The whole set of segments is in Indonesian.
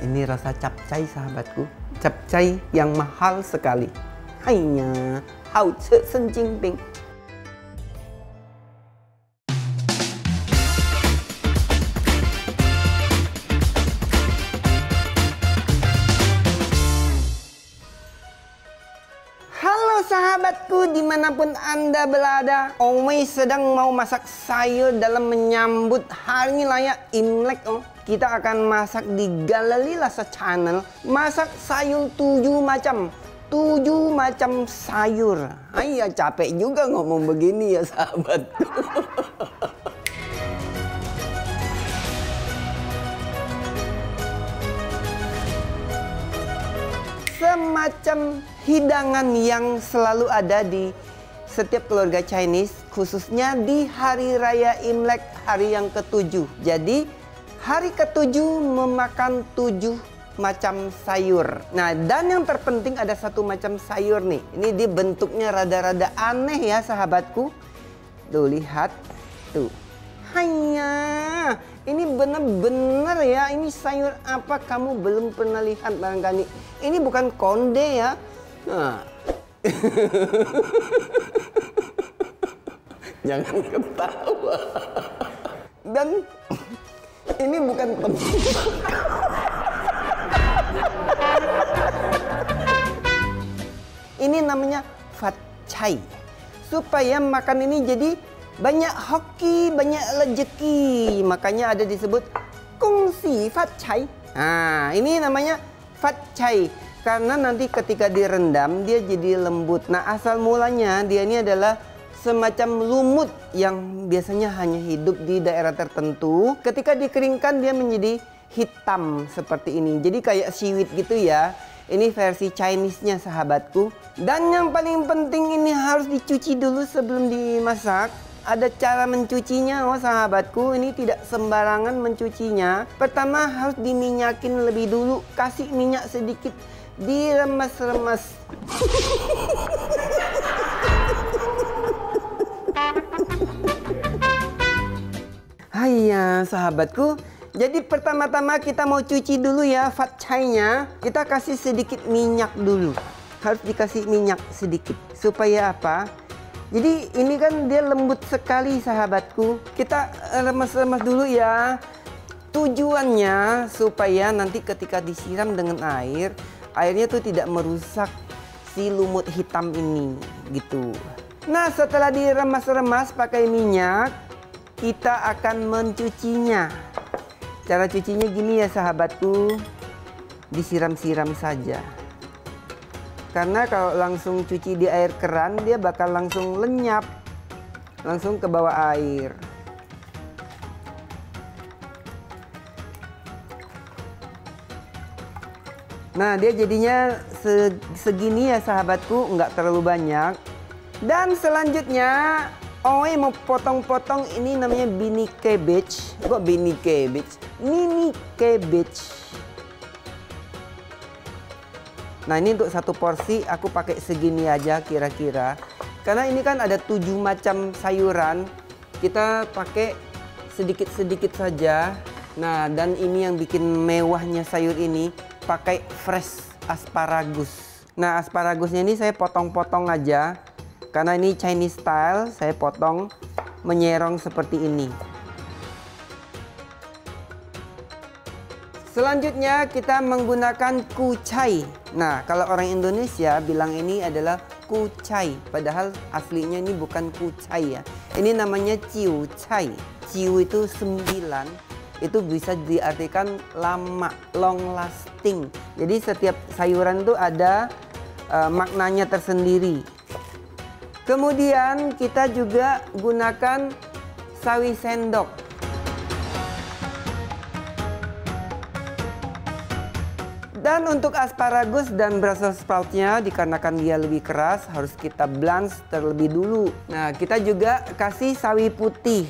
Ini rasa capcay sahabatku. Capcay yang mahal sekali. Hanya hao ce sen jing bing. Di mana pun anda berada Ome sedang mau masak sayur dalam menyambut hari raya Imlek oh. Kita akan masak di Galeri Lasa Channel. Masak sayur tujuh macam. Tujuh macam sayur. Ayah capek juga ngomong begini ya sahabatku semacam hidangan yang selalu ada di setiap keluarga Chinese khususnya di hari raya Imlek hari yang ketujuh. Jadi hari ketujuh memakan tujuh macam sayur. Nah dan yang terpenting ada satu macam sayur nih. Ini di bentuknya rada-rada aneh ya sahabatku. Tuh lihat tuh. Hanya ini benar-benar ya, ini sayur apa kamu belum pernah lihat barangkali. Ini bukan konde ya. Nah. Jangan ketawa. Dan ini bukan Ini namanya fat chai. Supaya makan ini jadi banyak hoki, banyak rezeki. Makanya ada disebut kongsi fat chai. Nah, ini namanya fat chai. Karena nanti ketika direndam dia jadi lembut. Nah, asal mulanya dia ini adalah semacam lumut yang biasanya hanya hidup di daerah tertentu. Ketika dikeringkan dia menjadi hitam seperti ini. Jadi kayak siwit gitu ya. Ini versi Chinese-nya sahabatku. Dan yang paling penting ini harus dicuci dulu sebelum dimasak ada cara mencucinya oh sahabatku ini tidak sembarangan mencucinya pertama harus diminyakin lebih dulu kasih minyak sedikit diremas-remas Haiya sahabatku jadi pertama-tama kita mau cuci dulu ya fat chai-nya kita kasih sedikit minyak dulu harus dikasih minyak sedikit supaya apa jadi ini kan dia lembut sekali sahabatku. Kita remas-remas dulu ya. Tujuannya supaya nanti ketika disiram dengan air, airnya tuh tidak merusak si lumut hitam ini gitu. Nah setelah diremas-remas pakai minyak, kita akan mencucinya. Cara cucinya gini ya sahabatku, disiram-siram saja. Karena kalau langsung cuci di air keran dia bakal langsung lenyap. Langsung ke bawah air. Nah dia jadinya segini ya sahabatku nggak terlalu banyak. Dan selanjutnya Oe mau potong-potong ini namanya bini cabbage. Kok bini cabbage? Mini cabbage. Nah ini untuk satu porsi aku pakai segini aja kira-kira. Karena ini kan ada tujuh macam sayuran. Kita pakai sedikit-sedikit saja. Nah dan ini yang bikin mewahnya sayur ini pakai fresh asparagus. Nah asparagusnya ini saya potong-potong aja. Karena ini Chinese style saya potong menyerong seperti ini. Selanjutnya kita menggunakan kucai. Nah, kalau orang Indonesia bilang ini adalah kucai, padahal aslinya ini bukan kucai ya. Ini namanya ciu cai. Ciu itu sembilan, itu bisa diartikan lama, long lasting. Jadi setiap sayuran itu ada uh, maknanya tersendiri. Kemudian kita juga gunakan sawi sendok. Dan untuk asparagus dan Brussels sproutnya dikarenakan dia lebih keras harus kita blend terlebih dulu. Nah kita juga kasih sawi putih.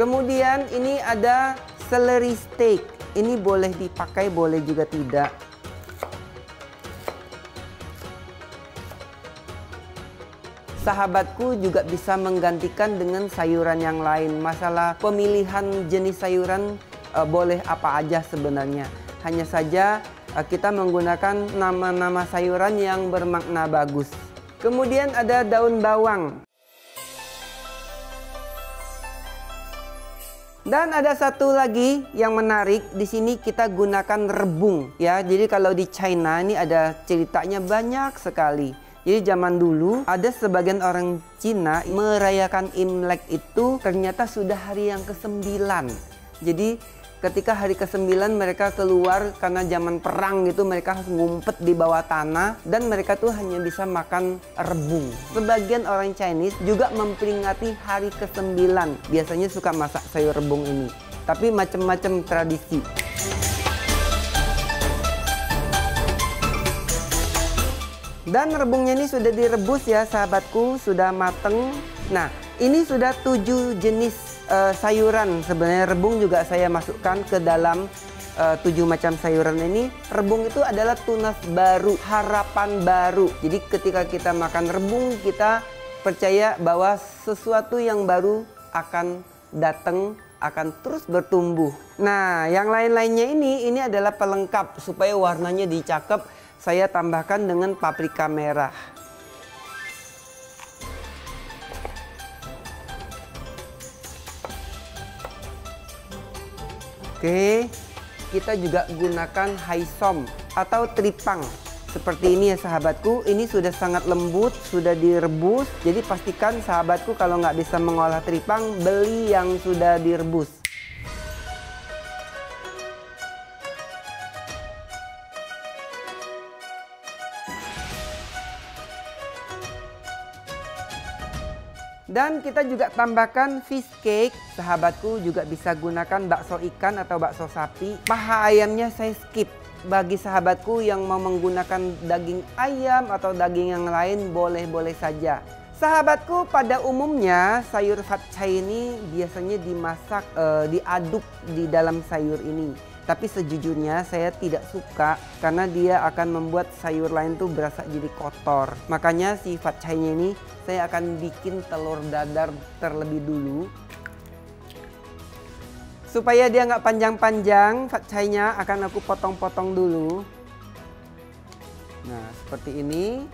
Kemudian ini ada celery steak. Ini boleh dipakai boleh juga tidak. Sahabatku juga bisa menggantikan dengan sayuran yang lain. Masalah pemilihan jenis sayuran uh, boleh apa aja sebenarnya. Hanya saja uh, kita menggunakan nama-nama sayuran yang bermakna bagus. Kemudian ada daun bawang. Dan ada satu lagi yang menarik di sini kita gunakan rebung ya. Jadi kalau di China ini ada ceritanya banyak sekali. Jadi zaman dulu ada sebagian orang Cina merayakan Imlek itu ternyata sudah hari yang ke-9. Jadi ketika hari ke-9 mereka keluar karena zaman perang gitu mereka harus ngumpet di bawah tanah dan mereka tuh hanya bisa makan rebung. Sebagian orang Chinese juga memperingati hari ke-9. Biasanya suka masak sayur rebung ini. Tapi macam-macam tradisi. Dan rebungnya ini sudah direbus ya sahabatku, sudah mateng. Nah, ini sudah tujuh jenis uh, sayuran sebenarnya rebung juga saya masukkan ke dalam uh, tujuh macam sayuran ini rebung itu adalah tunas baru harapan baru jadi ketika kita makan rebung kita percaya bahwa sesuatu yang baru akan datang akan terus bertumbuh. Nah, yang lain-lainnya ini ini adalah pelengkap supaya warnanya dicakep. Saya tambahkan dengan paprika merah. Oke, kita juga gunakan haisom atau tripang. Seperti ini ya sahabatku, ini sudah sangat lembut, sudah direbus. Jadi pastikan sahabatku kalau nggak bisa mengolah tripang, beli yang sudah direbus. Dan kita juga tambahkan fish cake. Sahabatku juga bisa gunakan bakso ikan atau bakso sapi. Paha ayamnya saya skip. Bagi sahabatku yang mau menggunakan daging ayam atau daging yang lain boleh-boleh saja. Sahabatku pada umumnya sayur fatcai ini biasanya dimasak, uh, diaduk di dalam sayur ini. Tapi sejujurnya saya tidak suka karena dia akan membuat sayur lain tuh berasa jadi kotor. Makanya si fatcainya ini saya akan bikin telur dadar terlebih dulu. Supaya dia nggak panjang-panjang, fatcainya akan aku potong-potong dulu. Nah, seperti ini.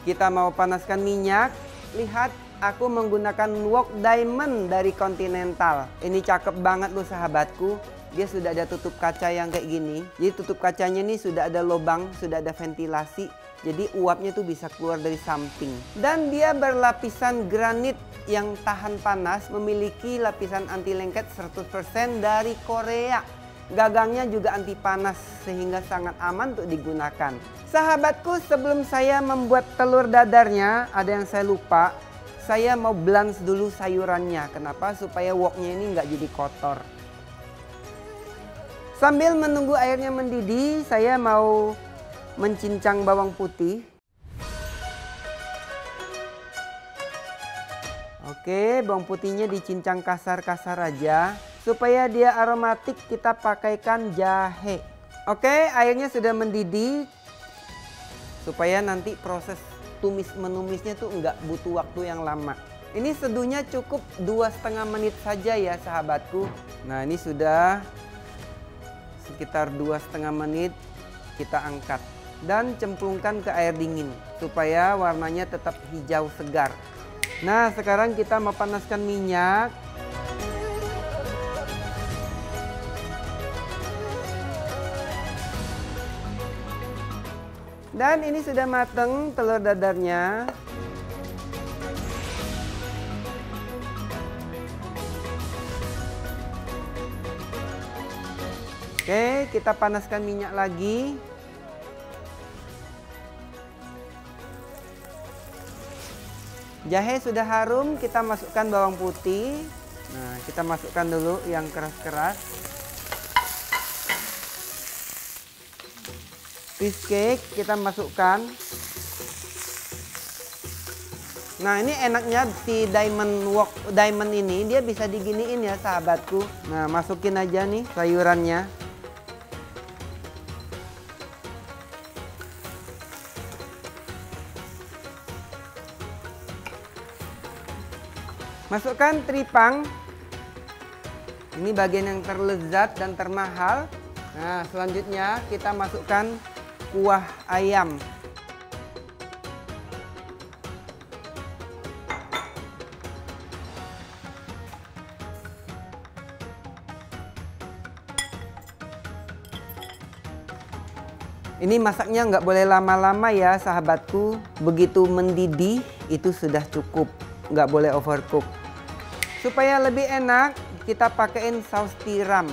Kita mau panaskan minyak lihat aku menggunakan wok diamond dari Continental. Ini cakep banget loh sahabatku. Dia sudah ada tutup kaca yang kayak gini. Jadi tutup kacanya ini sudah ada lubang, sudah ada ventilasi. Jadi uapnya tuh bisa keluar dari samping. Dan dia berlapisan granit yang tahan panas, memiliki lapisan anti lengket 100% dari Korea. Gagangnya juga anti panas sehingga sangat aman untuk digunakan. Sahabatku sebelum saya membuat telur dadarnya ada yang saya lupa. Saya mau blans dulu sayurannya. Kenapa? Supaya woknya ini nggak jadi kotor. Sambil menunggu airnya mendidih, saya mau mencincang bawang putih. Oke, bawang putihnya dicincang kasar-kasar aja. Supaya dia aromatik kita pakaikan jahe. Oke, airnya sudah mendidih. Supaya nanti proses tumis menumisnya tuh nggak butuh waktu yang lama. Ini seduhnya cukup dua setengah menit saja ya sahabatku. Nah ini sudah sekitar dua setengah menit kita angkat dan cemplungkan ke air dingin supaya warnanya tetap hijau segar. Nah sekarang kita mau panaskan minyak Dan ini sudah mateng telur dadarnya. Oke, kita panaskan minyak lagi. Jahe sudah harum, kita masukkan bawang putih. Nah, kita masukkan dulu yang keras-keras. cheesecake kita masukkan. Nah ini enaknya si diamond walk diamond ini dia bisa diginiin ya sahabatku. Nah masukin aja nih sayurannya. Masukkan tripang. Ini bagian yang terlezat dan termahal. Nah, selanjutnya kita masukkan kuah ayam. Ini masaknya nggak boleh lama-lama ya sahabatku. Begitu mendidih itu sudah cukup. Nggak boleh overcook. Supaya lebih enak kita pakaiin saus tiram.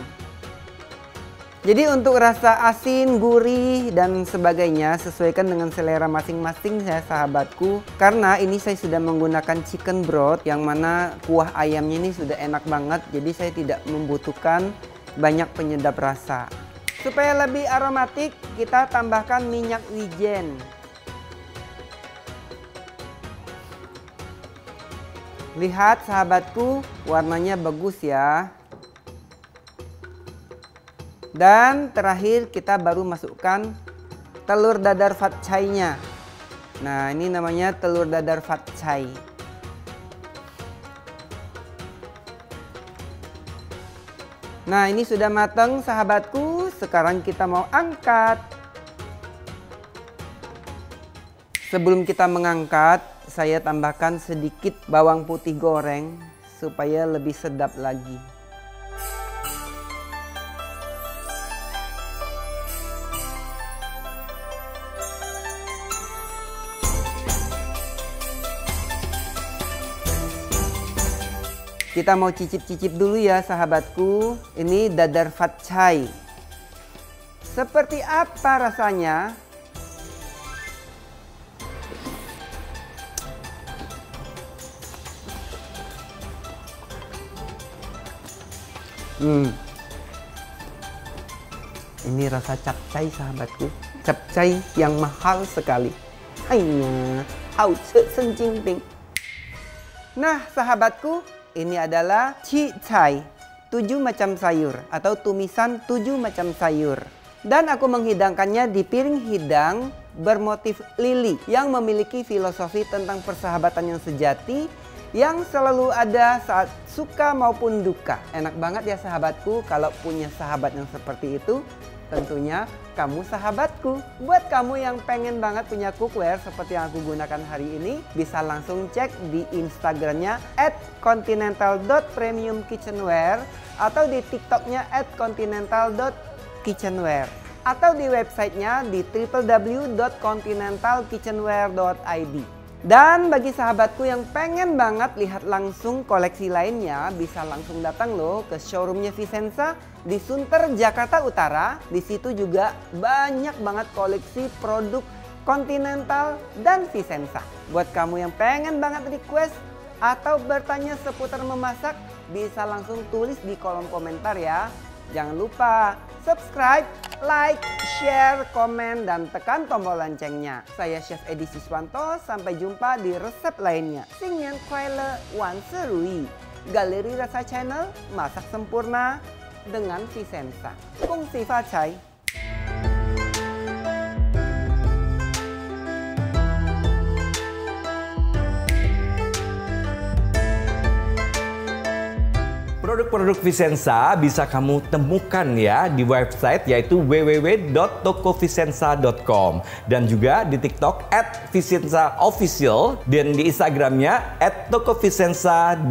Jadi untuk rasa asin, gurih, dan sebagainya sesuaikan dengan selera masing-masing ya sahabatku. Karena ini saya sudah menggunakan chicken broth yang mana kuah ayamnya ini sudah enak banget. Jadi saya tidak membutuhkan banyak penyedap rasa. Supaya lebih aromatik, kita tambahkan minyak wijen. Lihat sahabatku, warnanya bagus ya. Dan terakhir kita baru masukkan telur dadar fatcai-nya. Nah, ini namanya telur dadar fatcai. Nah ini sudah matang sahabatku Sekarang kita mau angkat Sebelum kita mengangkat Saya tambahkan sedikit bawang putih goreng Supaya lebih sedap lagi Kita mau cicip-cicip dulu ya sahabatku. Ini dadar fatcai. Seperti apa rasanya? Hmm. Ini rasa capcay sahabatku. Capcay yang mahal sekali. Hanya, hao Nah sahabatku, ini adalah cai, tujuh macam sayur atau tumisan tujuh macam sayur. Dan aku menghidangkannya di piring hidang bermotif lili yang memiliki filosofi tentang persahabatan yang sejati yang selalu ada saat suka maupun duka. Enak banget ya sahabatku kalau punya sahabat yang seperti itu. Tentunya kamu sahabatku. Buat kamu yang pengen banget punya cookware seperti yang aku gunakan hari ini, bisa langsung cek di Instagramnya at continental.premiumkitchenware atau di TikToknya at continental.kitchenware atau di websitenya di www.continentalkitchenware.id. Dan bagi sahabatku yang pengen banget lihat langsung koleksi lainnya, bisa langsung datang loh ke showroomnya Vicenza di Sunter, Jakarta Utara. Di situ juga banyak banget koleksi produk Continental dan Vicenza. Buat kamu yang pengen banget request atau bertanya seputar memasak, bisa langsung tulis di kolom komentar ya. Jangan lupa subscribe, like, share, komen, dan tekan tombol loncengnya. Saya Chef Edi Siswanto, sampai jumpa di resep lainnya. Singyan Kuala Wan Serui, Galeri Rasa Channel, masak sempurna dengan Vicenza. Kung Si Fa Chai. Produk-produk Vicenza bisa kamu temukan ya di website yaitu www.tokovicenza.com dan juga di TikTok at Vicenza Official dan di Instagramnya at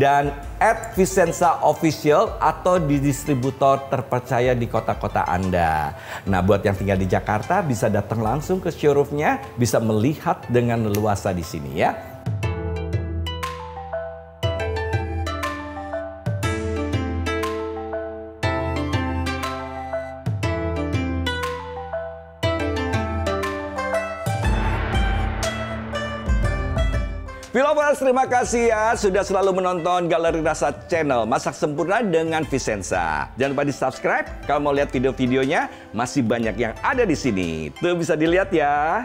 dan at Vicenza Official atau di distributor terpercaya di kota-kota Anda. Nah buat yang tinggal di Jakarta bisa datang langsung ke showroomnya, bisa melihat dengan leluasa di sini ya. Vilovers, terima kasih ya sudah selalu menonton Galeri Rasa Channel Masak Sempurna dengan Vicenza. Jangan lupa di subscribe kalau mau lihat video-videonya masih banyak yang ada di sini. Tuh bisa dilihat ya.